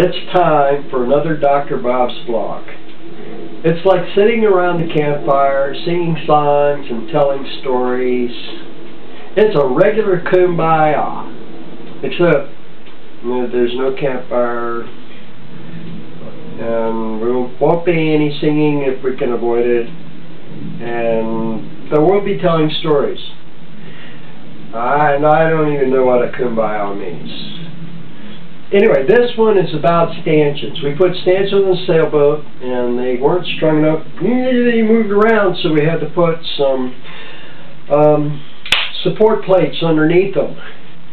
it's time for another Dr. Bob's vlog. It's like sitting around the campfire, singing songs and telling stories. It's a regular kumbaya, except you know, there's no campfire, and there won't be any singing if we can avoid it, and there won't be telling stories. I, and I don't even know what a kumbaya means. Anyway, this one is about stanchions. We put stanchions on the sailboat, and they weren't strong enough. They moved around, so we had to put some um, support plates underneath them.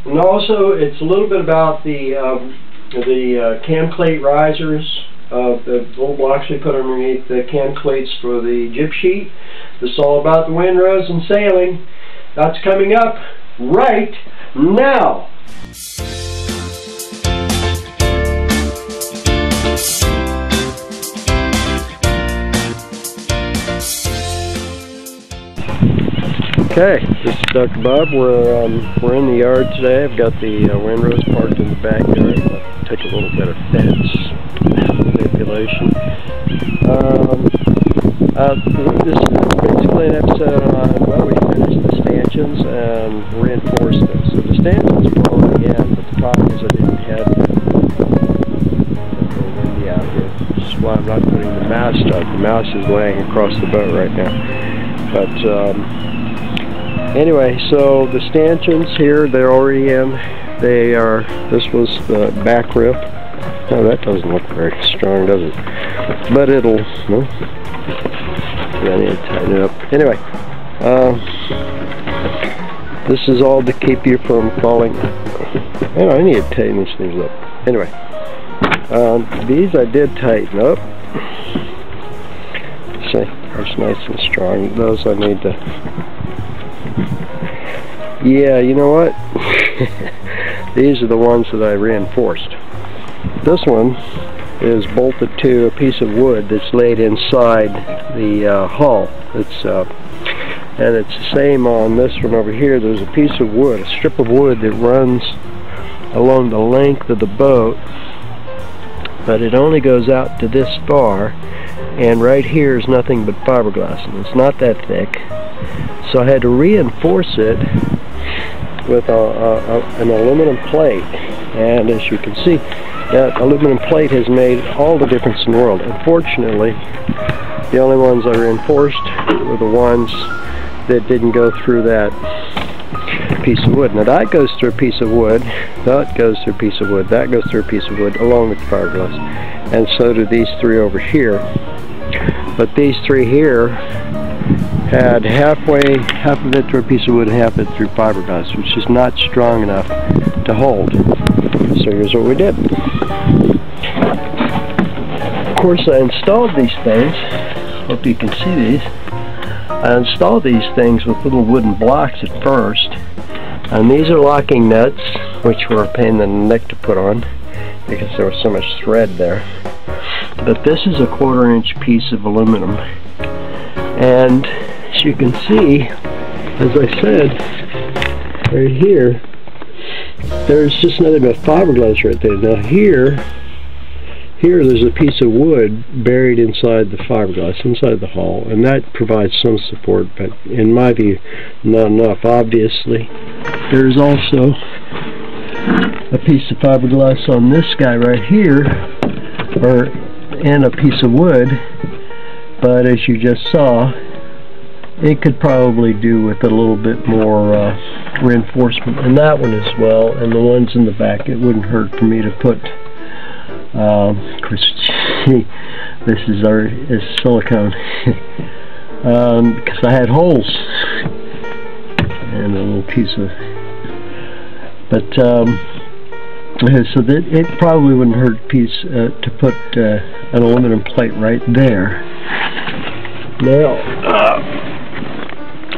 And also, it's a little bit about the um, the uh, cam plate risers, uh, the little blocks we put underneath the cam plates for the jib sheet. This is all about the windrows and sailing. That's coming up right now. Okay, this is Dr. Bob. We're um, we're in the yard today. I've got the uh, windrows parked in the backyard. I'll take a little bit of fence manipulation. Um, uh, this is basically an episode on well, we finished the stanchions and reinforced them. So the stanchions were already in, but the problem is I didn't have a windy out here. Which is why I'm not putting the mast up. The mast is laying across the boat right now. But um, anyway, so the stanchions here, they're already in. They are, this was the back rip. Oh, that doesn't look very strong, does it? But it'll. I need to tighten it up. Anyway, uh, this is all to keep you from falling. Oh, I need to tighten these things up. Anyway, um, these I did tighten up. See, that's nice and strong. Those I need to yeah, you know what? These are the ones that I reinforced. This one is bolted to a piece of wood that's laid inside the uh, hull. It's uh, and it's the same on this one over here. There's a piece of wood, a strip of wood that runs along the length of the boat, but it only goes out to this far. And right here is nothing but fiberglass, and it's not that thick. So I had to reinforce it with a, a, an aluminum plate and as you can see that aluminum plate has made all the difference in the world. Unfortunately the only ones that I reinforced were the ones that didn't go through that piece of wood. Now that goes through a piece of wood, that goes through a piece of wood, that goes through a piece of wood along with the fiberglass. And so do these three over here. But these three here had halfway, half of it through a piece of wood and half of it through fiberglass, which is not strong enough to hold. So here's what we did. Of course, I installed these things. Hope you can see these. I installed these things with little wooden blocks at first. And these are locking nuts, which were a pain in the neck to put on because there was so much thread there. But this is a quarter inch piece of aluminum. And you can see, as I said, right here, there's just nothing but fiberglass right there. Now here, here there's a piece of wood buried inside the fiberglass, inside the hull, and that provides some support, but in my view, not enough. Obviously, there's also a piece of fiberglass on this guy right here, or and a piece of wood, but as you just saw, it could probably do with a little bit more uh, reinforcement in that one as well and the ones in the back it wouldn't hurt for me to put um, this is our is silicone. Um, because I had holes and a little piece of but um, so that it probably wouldn't hurt piece uh, to put uh, an aluminum plate right there. Now uh,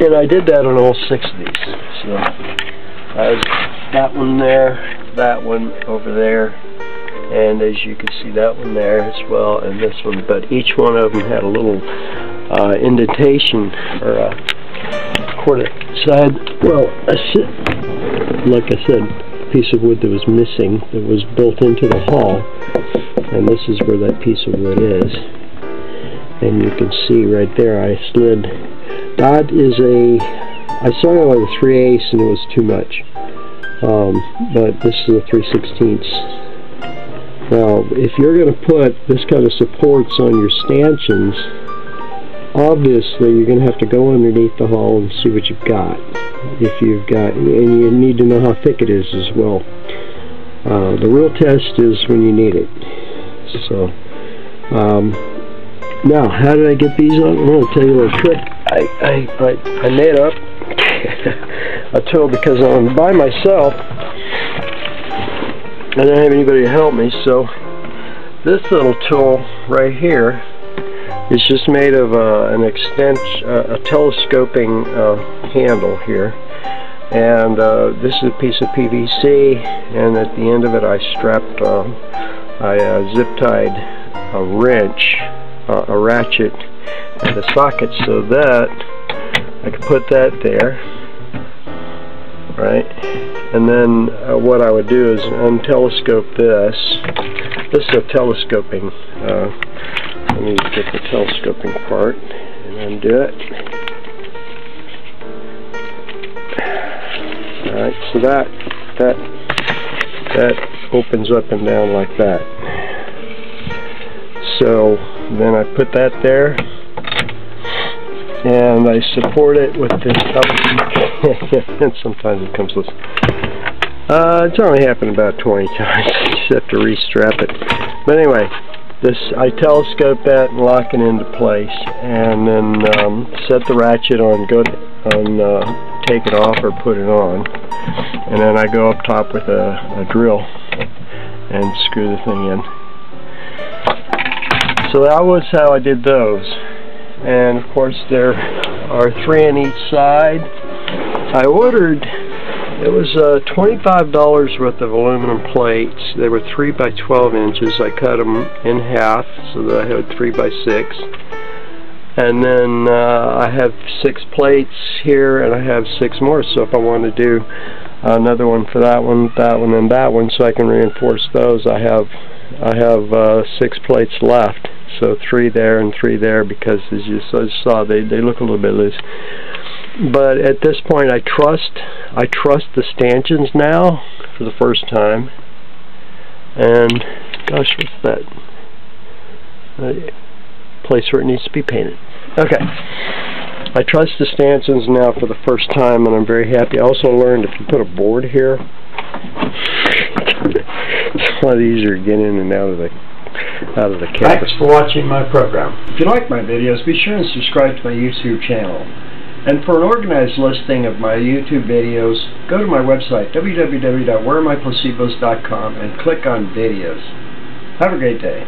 and I did that on all six of these. So I have that one there, that one over there, and as you can see that one there as well, and this one. But each one of them had a little uh, indentation or a quarter side. Well, like I said, a piece of wood that was missing that was built into the hull and this is where that piece of wood is and you can see right there I slid. That is a I saw it with a 3 8 and it was too much. Um, but this is a 3 16ths now if you're going to put this kind of supports on your stanchions obviously you're going to have to go underneath the hull and see what you've got. If you've got and you need to know how thick it is as well. Uh, the real test is when you need it. So um, now how did I get these on? I'm going to tell you a little trick I, I, I, I made up a tool because I'm by myself I don't have anybody to help me so this little tool right here is just made of uh, an extension, uh, a telescoping uh, handle here. And uh, this is a piece of PVC, and at the end of it I strapped, uh, I uh, zip tied a wrench, a ratchet, and a socket so that I could put that there, right? And then uh, what I would do is um, untelescope this. This is a telescoping uh, let me get the telescoping part and undo it. Alright, so that that that opens up and down like that. So then I put that there and I support it with this and sometimes it comes loose. Uh, it's only happened about 20 times. I just have to restrap it. But anyway, this I telescope that and lock it into place and then um, set the ratchet on go on uh, take it off or put it on and then I go up top with a, a drill and screw the thing in so that was how I did those and of course there are three on each side I ordered it was uh, $25 worth of aluminum plates. They were 3 by 12 inches. I cut them in half so that I had 3 by 6. And then uh, I have six plates here and I have six more. So if I want to do another one for that one, that one, and that one so I can reinforce those, I have I have uh, six plates left. So three there and three there because as you saw, they, they look a little bit loose. But at this point I trust I trust the stanchions now for the first time. And gosh what's that? Place where it needs to be painted. Okay. I trust the stanchions now for the first time and I'm very happy. I also learned if you put a board here it's a lot easier to get in and out of the out of the camera. Thanks for watching my program. If you like my videos, be sure and subscribe to my YouTube channel. And for an organized listing of my YouTube videos, go to my website, www.wherearemyplacebos.com, and click on videos. Have a great day.